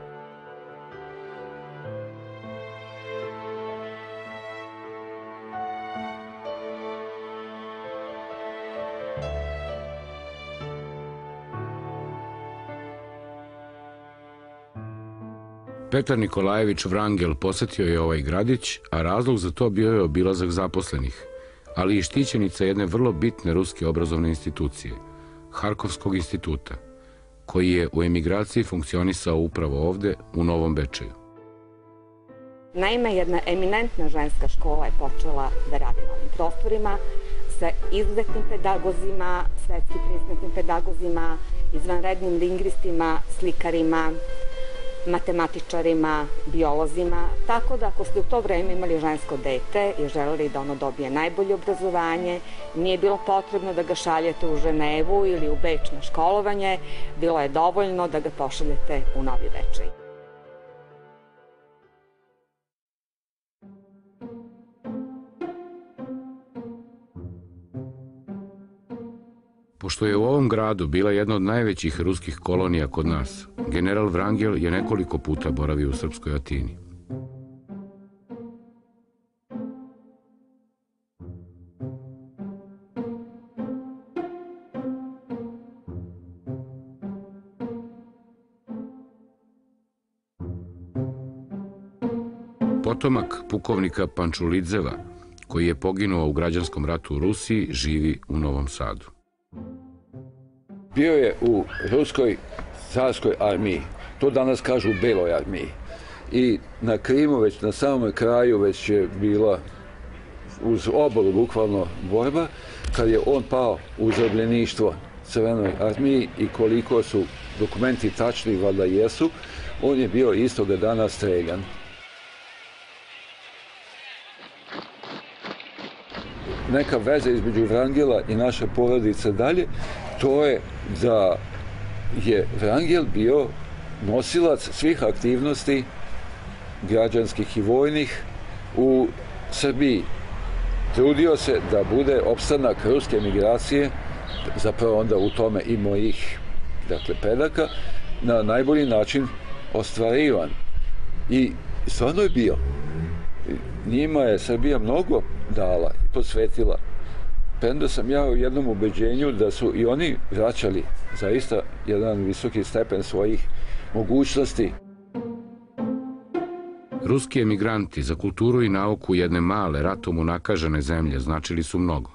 Petar Nikolajević Vrangel posetio je ovaj gradić, a razlog za to bio je obilazak zaposlenih, ali i štićenica jedne vrlo bitne ruske obrazovne institucije, Harkovskog instituta, koji je u emigraciji funkcionisao upravo ovde, u Novom Bečeju. Naime, jedna eminentna ženska škola je počela da radi na ovim prostorima sa izuzetnim pedagozima, svetski priznatnim pedagozima, izvanrednim lingvistima, slikarima, matematičarima, biolozima, tako da ako ste u to vreme imali žensko dete i želeli da ono dobije najbolje obrazovanje, nije bilo potrebno da ga šaljete u Ženevu ili u Beč na školovanje, bilo je dovoljno da ga pošaljete u Novi Bečej. Pošto je u ovom gradu bila jedna od najvećih ruskih kolonija kod nas, general Vrangel je nekoliko puta boravio u Srpskoj Atini. Potomak pukovnika Pančulidzeva, koji je poginuo u građanskom ratu u Rusiji, živi u Novom Sadu. Bio je u ruskoj carskoj armiji, to danas kažu u beloj armiji. I na Krimu, već na samom kraju, već je bila uz oboru bukvalno borba, kad je on pao u zarobljeništvo crvenoj armiji i koliko su dokumenti tačni, valjda jesu, on je bio istoga dana stregan. Neka veza između Vrangela i naše porodice dalje, to je da je Vrangel bio nosilac svih aktivnosti građanskih i vojnih u Srbiji. Trudio se da bude opstanak ruske migracije, zapravo onda u tome i mojih dakle, predaka, na najbolji način ostvarivan. I stvarno je bio. Njima je Srbija mnogo dala i posvetila premda sam ja u jednom ubeđenju da su i oni vraćali zaista jedan visoki stepen svojih mogućnosti. Ruski emigranti za kulturu i nauku jedne male, ratom unakažene zemlje značili su mnogo.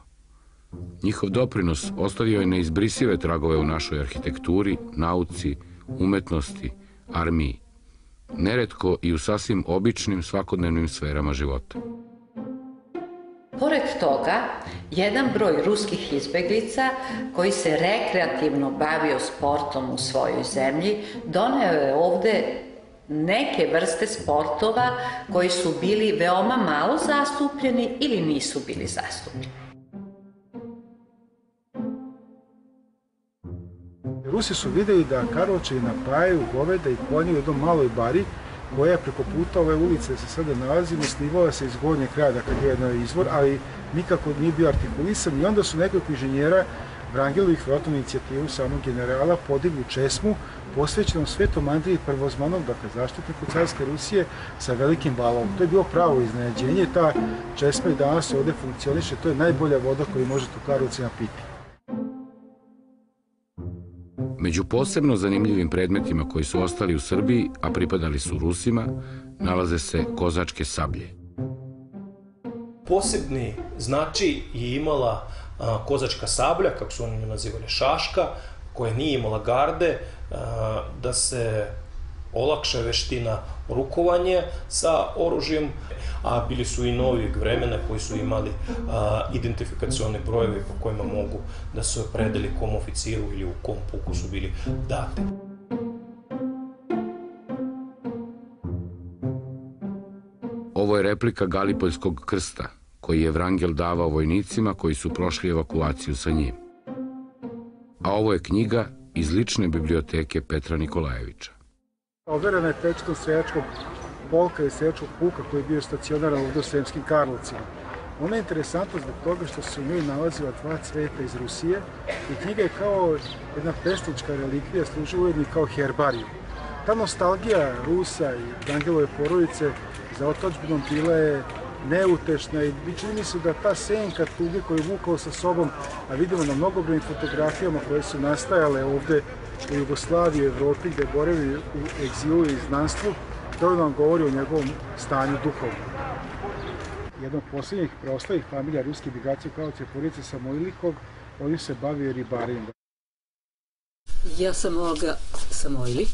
Njihov doprinos ostavio je neizbrisive tragove u našoj arhitekturi, nauci, umetnosti, armiji, neretko i u sasvim običnim svakodnevnim sferama života. Pored toga, jedan broj ruskih izbeglica koji se rekreativno bavio sportom u svojoj zemlji, doneo je ovde neke vrste sportova koji su bili veoma malo zastupljeni ili nisu bili zastupljeni. Rusi su videli da Karlovčevi napajaju goveda i konje u jednom maloj bari koja preko puta ove ulice se sada nalazimo, snivala se iz gornjeg grada kad je jedan izvor, ali nikako nije bio artikulisan i onda su nekoliko inženjera Vrangelovih vjerojatno inicijativu samog generala podigli česmu posvećenom svetom Andriji Prvozmanom, dakle zaštitniku carske Rusije, sa velikim valom. To je bilo pravo iznenađenje, ta česma i danas ovde funkcioniše, to je najbolja voda koju možete u Karlovcima piti. Među posebno zanimljivim predmetima koji su ostali u Srbiji, a pripadali su Rusima, nalaze se kozačke sablje. Posebni znači je imala kozačka sablja, kako su oni nazivali šaška, koja nije imala garde, da se olakša veština rukovanje sa oružjem, a bili su i novijeg vremena koji su imali a, identifikacione brojeve po kojima mogu da se opredeli kom oficiru ili u kom puku su bili date. Ovo je replika Galipoljskog krsta, koji je Vrangel davao vojnicima koji su prošli evakuaciju sa njim. A ovo je knjiga iz lične biblioteke Petra Nikolajevića. Overena je tekstom Srejačkog polka i Srejačkog puka koji je bio stacionaran ovdje u Sremskim Karlovcima. Ona je interesantna zbog toga što se u njoj nalazila dva cveta iz Rusije i knjiga je kao jedna pesnička relikvija, služi ujedno kao herbariju. Ta nostalgija Rusa i Angelove porodice za otačbinom bila je neutešna i čini se da ta senka tuge koju je vukao sa sobom, a vidimo na mnogobrojnim fotografijama koje su nastajale ovde u Jugoslaviji, u Evropi, gde borevi u egzilu i znanstvu, to nam govori o njegovom stanju duhovnom. Jedan od posljednjih preostalih familija ruske migracije kao će porodice Samojlikov, oni se bavio ribarenjem. Ja sam Olga Samojlik,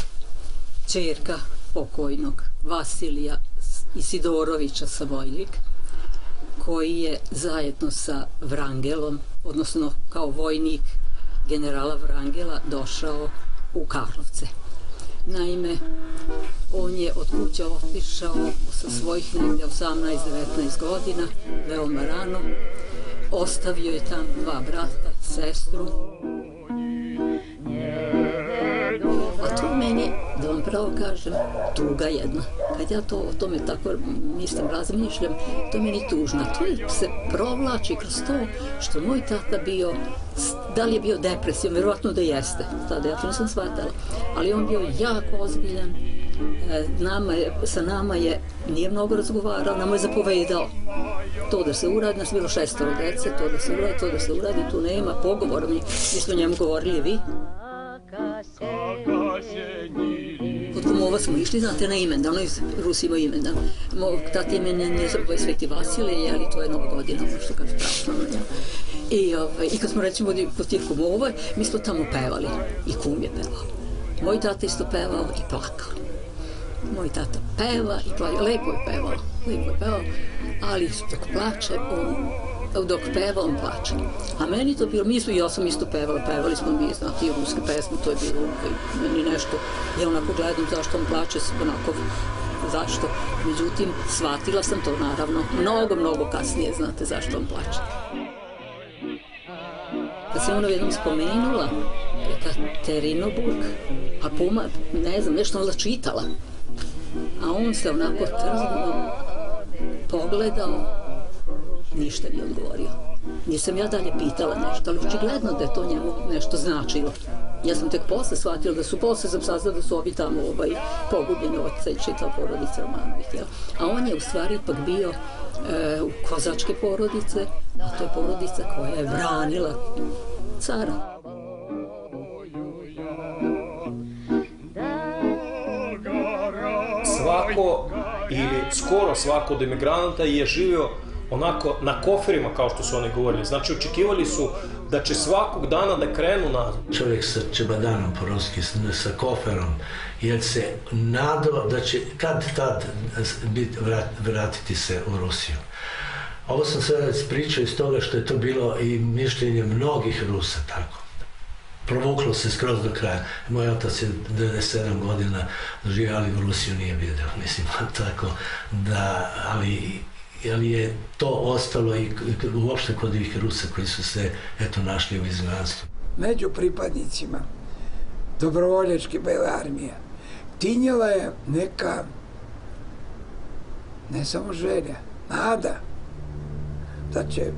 čerka pokojnog Vasilija Isidorovića Savojlik, koji je zajedno sa Vrangelom, odnosno kao vojnik generala Vrangela, došao u Karlovce. Naime, on je od kuće otišao sa svojih negdje 18-19 godina, veoma rano. Ostavio je tam dva brata, sestru. A to meni da vam pravo kažem, tuga jedna. Kad ja to o tome tako mislim, razmišljam, to meni tužno. To se provlači kroz to što moj tata bio, da li je bio depresivan, vjerovatno da jeste, tada ja to nisam shvatala, ali on bio jako ozbiljan, e, nama je, sa nama je, nije mnogo razgovarao, nama je zapovedao to da se uradi, nas bilo šestoro dece, to da se uradi, to da se uradi, tu nema pogovora, mi, mi smo njemu govorili, vi, Kumova smo išli, znate, na imendan, ono iz Rusi imaju imendan. Mog tati imen je ovaj Sveti Vasilije, ali to je nova godina, ono što kaže. Ja. I, ovaj, I kad smo recimo kod tih kumova, mi smo tamo pevali i kum je pevao. Moj tata isto pevao i plakao. Moj tata peva i plaća, lepo je pevao, lepo je pevao, ali dok plače, on dok peva, on plače. A meni to bilo, mi smo, ja sam isto pevala, pevali smo mi, znate, i ruske pesme, to je bilo ovaj, meni nešto, ja onako gledam zašto on plače, onako, zašto. Međutim, shvatila sam to naravno, mnogo, mnogo kasnije, znate, zašto on plače. Kad sam ono jednom spomenula, Ekaterinburg, a Puma, ne znam, nešto onda čitala. A on se onako trzno pogledao, ništa nije odgovorio. Nisam ja dalje pitala nešto, ali očigledno da je to njemu nešto značilo. Ja sam tek posle shvatila da su posle sam saznala da su ovi tamo ovaj, pogubljeni oca i čitao porodice Romanovih. Jel? A on je u stvari ipak bio e, u kozačke porodice, a to je porodica koja je branila cara. Svako ili skoro svako od emigranata je živio onako na koferima kao što su oni govorili. Znači očekivali su da će svakog dana da krenu na... Čovjek sa čebadanom porovski, sa koferom, jer se nadao da će kad tad bit, vrat, vratiti se u Rusiju. Ovo sam sve pričao iz toga što je to bilo i mišljenje mnogih Rusa tako. Provuklo se skroz do kraja. Moj otac je 97 godina živio, ali u Rusiju nije vidio, mislim, tako da, ali ali je to ostalo i uopšte kod ovih Rusa koji su se eto našli u izgledstvu. Među pripadnicima dobrovoljačke bele armije tinjela je neka ne samo želja, nada da će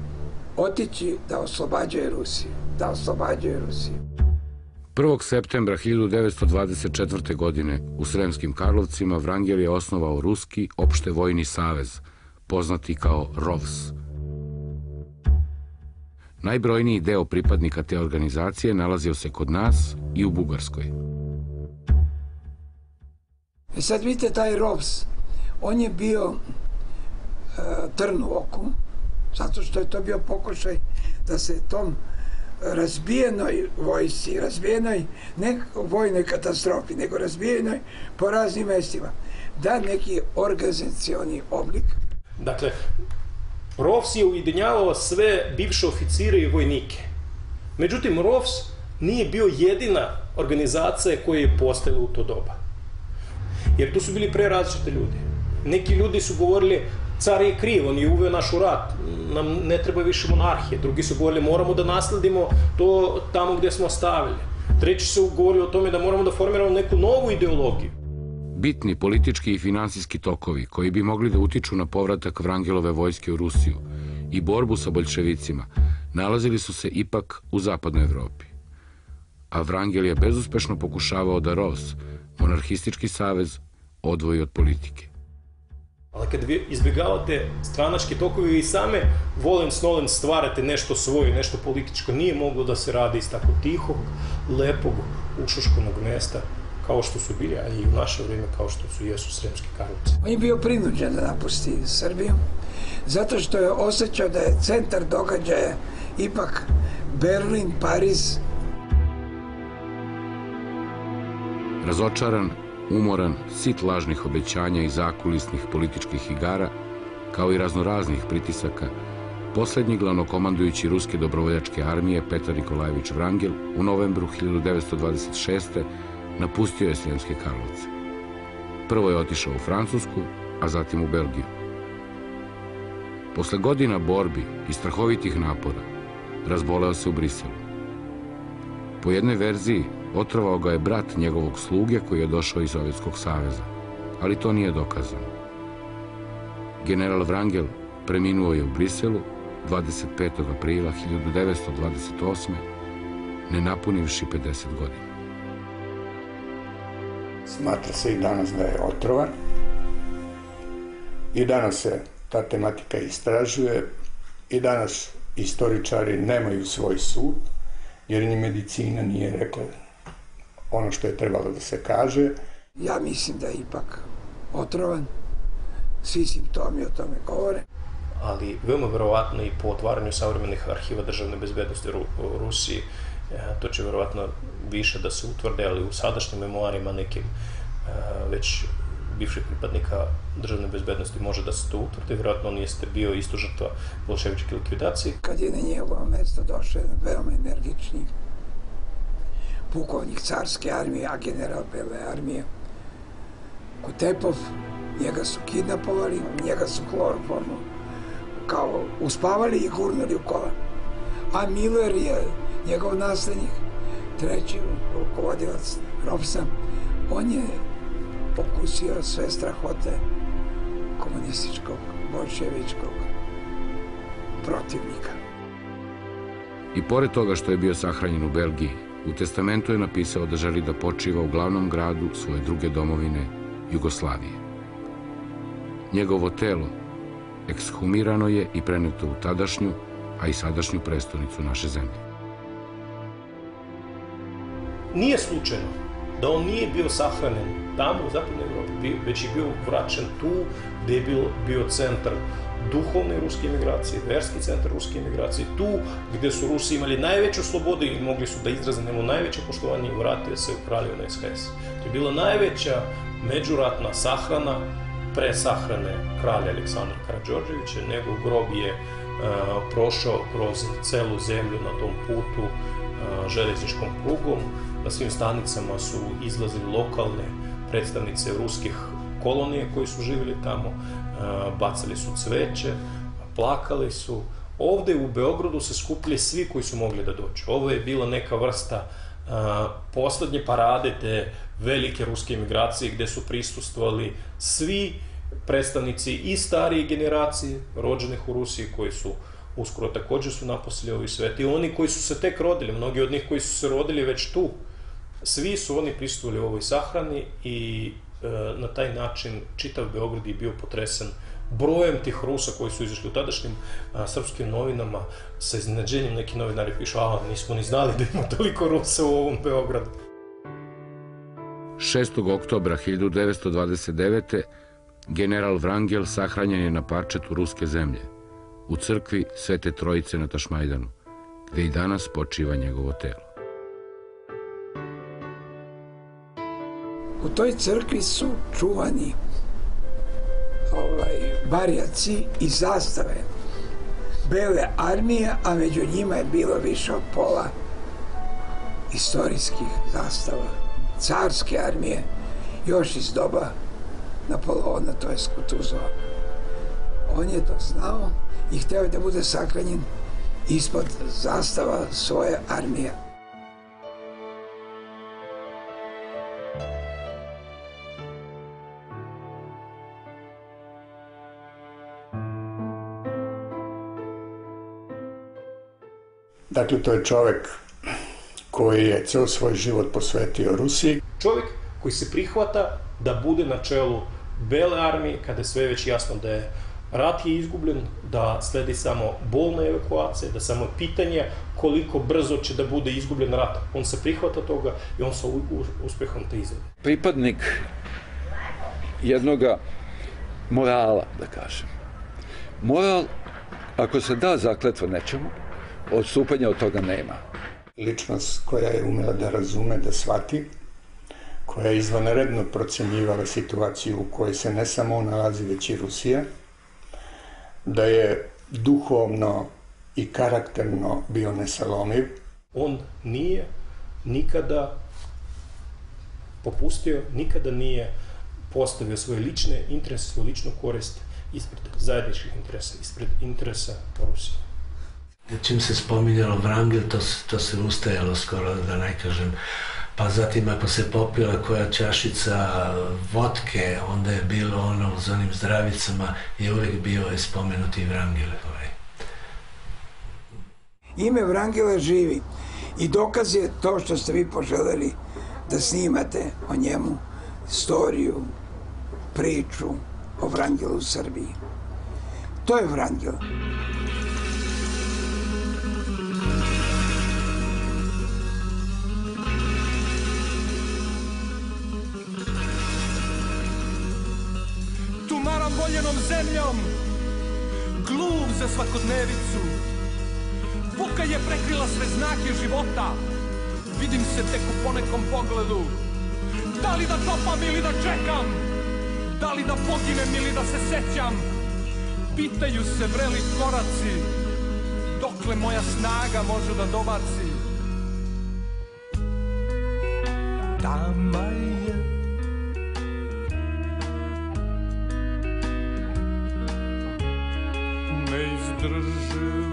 otići da oslobađaju Rusiju, da oslobađaju Rusiju. 1. septembra 1924. godine u Sremskim Karlovcima Vrangel je osnovao Ruski opšte vojni savez – poznati kao ROVS. Najbrojniji deo pripadnika te organizacije nalazio se kod nas i u Bugarskoj. E sad vidite taj ROVS, on je bio e, trn u oku, zato što je to bio pokušaj da se tom razbijenoj vojsi, razbijenoj ne vojnoj katastrofi, nego razbijenoj po raznim mestima, da neki organizacioni oblik Dakle, ROVS je ujedinjavao sve bivše oficire i vojnike. Međutim, ROVS nije bio jedina organizacija koja je postojala u to doba. Jer tu su bili pre različite ljudi. Neki ljudi su govorili, car je kriv, on je uveo naš u rat, nam ne treba više monarhije. Drugi su govorili moramo da nasledimo to tamo gde smo ostavili. Treći su govorili o tome da moramo da formiramo neku novu ideologiju. Bitni politički i finansijski tokovi koji bi mogli da utiču na povratak Vrangelove vojske u Rusiju i borbu sa bolševicima nalazili su se ipak u zapadnoj Evropi. A Vrangel je bezuspešno pokušavao da Ros, monarhistički savez, odvoji od politike. Ali kad vi izbjegavate stranačke tokovi i same volen snolen stvarate nešto svoje, nešto političko, nije moglo da se radi iz tako tihog, lepog, ušuškonog mesta kao što su bili, a i u naše vrijeme kao što su jesu Sremski Karlovci. On je bio prinuđen da napusti Srbiju, zato što je osjećao da je centar događaja ipak Berlin, Pariz. Razočaran, umoran, sit lažnih obećanja i zakulisnih političkih igara, kao i raznoraznih pritisaka, poslednji glavnokomandujući Ruske dobrovoljačke armije Petar Nikolajević Vrangel u novembru 1926. napustio je Sljemske Karlovce. Prvo je otišao u Francusku, a zatim u Belgiju. Posle godina borbi i strahovitih napora, razboleo se u Briselu. Po jednoj verziji, Otrovao ga je brat njegovog sluge koji je došao iz Sovjetskog saveza, ali to nije dokazano. General Vrangel preminuo je u Briselu 25. aprila 1928. ne napunivši 50 godina. Smatra se i danas da je otrovan. I danas se ta tematika istražuje. I danas istoričari nemaju svoj sud, jer ni medicina nije rekla ono što je trebalo da se kaže. Ja mislim da je ipak otrovan. Svi simptomi o tome govore. Ali veoma verovatno i po otvaranju savremenih arhiva državne bezbednosti u Rusiji to će verovatno više da se utvrde, ali u sadašnjim memoarima nekim e, već bivših pripadnika državne bezbednosti može da se to utvrde, vjerojatno on jeste bio isto žrtva bolševičke likvidacije. Kad je na njegovo mesto došao jedan veoma energični pukovnik carske armije, a general Bele armije. Kutepov, njega su kidnapovali, njega su kloroformom kao uspavali i gurnuli u kola. A Miller je njegov naslednik, treći rukovodilac Ropsa, on je pokusio sve strahote komunističkog, bolševičkog protivnika. I pored toga što je bio sahranjen u Belgiji, U testamentu je napisao da želi da počiva u glavnom gradu svoje druge domovine, Jugoslavije. Njegovo telo ekshumirano je i preneto u tadašnju, a i sadašnju prestonicu naše zemlje. Nije slučajno da on nije bio sahranjen tamo u zapadnoj Evropi, već je bio vraćen tu gde je bio, bio centar duhovne ruske imigracije, verski centar ruske imigracije, tu gde su Rusi imali najveću slobodu i mogli su da izraze njemu najveće poštovanje i vratio se u kraljevinu SHS. To je bila najveća međuratna sahrana pre sahrane kralja Aleksandra Karadžorđevića, nego grob je uh, prošao kroz celu zemlju na tom putu uh, železničkom prugom. Na svim stanicama su izlazili lokalne predstavnice ruskih kolonije koji su živjeli tamo, bacali su cveće, plakali su. Ovde u Beogradu se skupili svi koji su mogli da dođu. Ovo je bila neka vrsta poslednje parade te velike ruske emigracije gde su prisustvovali svi predstavnici i starije generacije rođenih u Rusiji koji su uskoro takođe su naposlili ovaj svet i oni koji su se tek rodili, mnogi od njih koji su se rodili već tu, svi su oni prisustvovali u ovoj sahrani i E, na taj način čitav Beograd je bio potresen brojem tih Rusa koji su izašli u tadašnjim a, srpskim novinama sa iznenađenjem neki novinari pišu, a nismo ni znali da ima toliko Rusa u ovom Beogradu. 6. oktobra 1929. general Vrangel sahranjen je na parčetu ruske zemlje, u crkvi Svete Trojice na Tašmajdanu, gde i danas počiva njegovo telo. U toj crkvi su čuvani ovaj, barjaci i zastave Bele armije, a među njima je bilo više od pola istorijskih zastava carske armije, još iz doba Napoleona, to je Skutuzova. On je to znao i hteo je da bude sakranjen ispod zastava svoje armije. Dakle, to je čovek koji je ceo svoj život posvetio Rusiji. Čovjek koji se prihvata da bude na čelu Bele armije kada je sve već jasno da je rat je izgubljen, da sledi samo bolna evakuacija, da samo pitanje koliko brzo će da bude izgubljen rat. On se prihvata toga i on sa uspehom te izvede. Pripadnik jednoga morala, da kažem. Moral, ako se da zakletva nečemu, odstupanja od toga nema. Ličnost koja je umela da razume, da shvati, koja je izvanredno procenjivala situaciju u kojoj se ne samo nalazi, već i Rusija, da je duhovno i karakterno bio nesalomiv. On nije nikada popustio, nikada nije postavio svoje lične interese, svoju ličnu korist ispred zajedničkih interesa, ispred interesa Rusije. Čim se spominjalo Vrangel, to, to se ustajalo skoro, da ne kažem, pa zatim ako se popila koja čašica vodke, onda je bilo ono uz onim zdravicama je uvek bio je spomenuti Vrangel. Ovaj. Ime Vrangela živi i dokaz je to što ste vi poželjeli da snimate o njemu storiju, priču o Vrangelu u Srbiji. To je Vrangel. Zemljom, gluv za svakodnevicu. Buka je prekrila sve znake života, vidim se tek u ponekom pogledu. Da li da topam ili da čekam, da li da poginem ili da se sećam. Pitaju se vreli koraci, dokle moja snaga može da dobaci. Tama je Drży